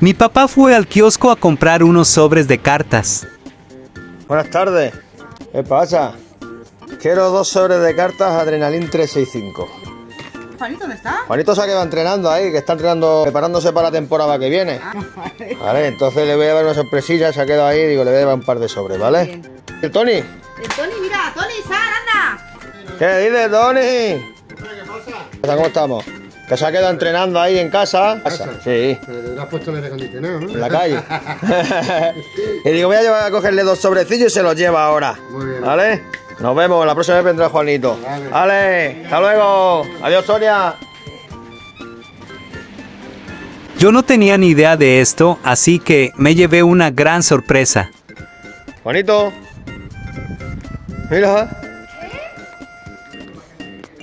Mi papá fue al kiosco a comprar unos sobres de cartas. Buenas tardes. ¿Qué pasa? Quiero dos sobres de cartas Adrenalin 365. Juanito, ¿dónde está? Juanito se ha quedado entrenando ahí, que está entrenando, preparándose para la temporada que viene. Vale, entonces le voy a dar una sorpresilla, se ha quedado ahí, digo, le voy a llevar un par de sobres, ¿vale? ¿El Tony? Eh, Tony, mira, Tony, sal, anda. ¿Qué dices, Tony? ¿Qué pasa? ¿Cómo estamos? Que se ha quedado entrenando ahí en casa. Sí, Pero te has puesto el aire acondicionado, ¿no? en la calle. y digo, voy a llevar a cogerle dos sobrecillos y se los lleva ahora. Muy bien. ¿Vale? Nos vemos, la próxima vez vendrá Juanito. Vale. Vale, hasta luego. Adiós, Sonia. Yo no tenía ni idea de esto, así que me llevé una gran sorpresa. Juanito. Mira.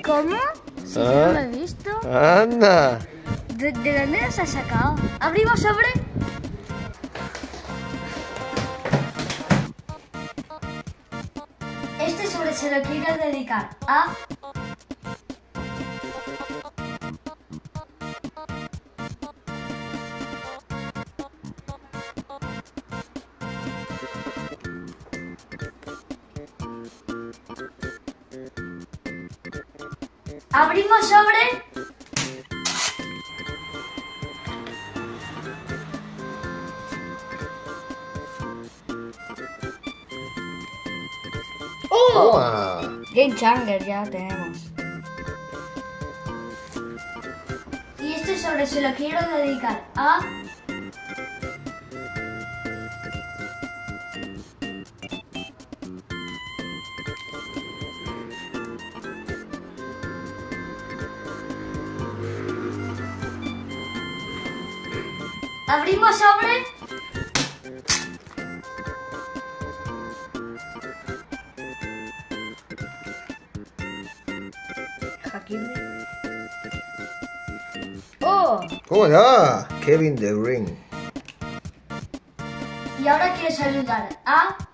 ¿Cómo? Si yo no lo he visto. Anda. ¿De, de dónde los has sacado? ¿Abrimos sobre? Este sobre se lo quiero dedicar a... Abrimos sobre... Game Changer ya tenemos. Y este sobre se lo quiero dedicar a... Abrimos sobre... ¡Oh! ¿Cómo está? Kevin The Ring. Y ahora quiero saludar a...